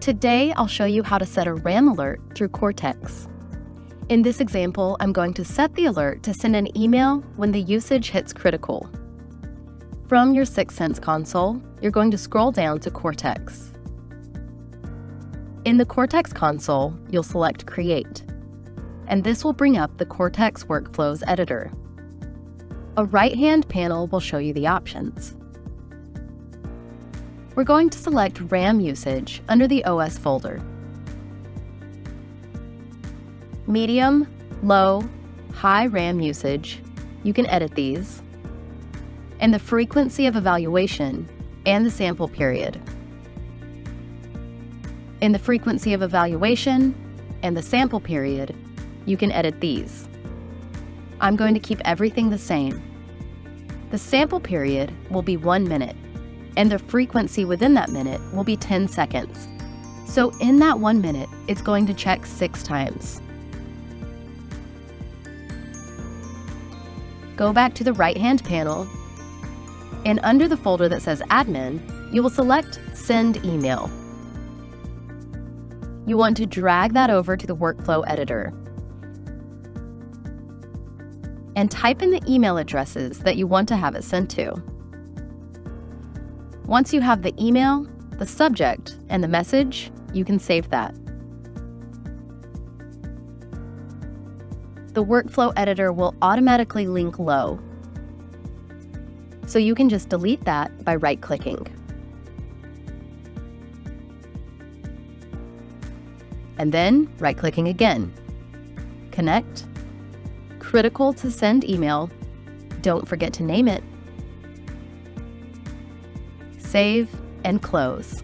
Today, I'll show you how to set a RAM alert through Cortex. In this example, I'm going to set the alert to send an email when the usage hits critical. From your Syxsense console, you're going to scroll down to Cortex. In the Cortex console, you'll select Create, and this will bring up the Cortex Workflows editor. A right-hand panel will show you the options. We're going to select RAM usage under the OS folder. Medium, low, high RAM usage, you can edit these, and the frequency of evaluation and the sample period. In the frequency of evaluation and the sample period, you can edit these. I'm going to keep everything the same. The sample period will be one minute and the frequency within that minute will be 10 seconds. So in that one minute, it's going to check six times. Go back to the right-hand panel, and under the folder that says Admin, you will select Send Email. You want to drag that over to the workflow editor and type in the email addresses that you want to have it sent to. Once you have the email, the subject, and the message, you can save that. The workflow editor will automatically link low. So you can just delete that by right-clicking. And then right-clicking again. Connect. Critical to send email. Don't forget to name it save, and close.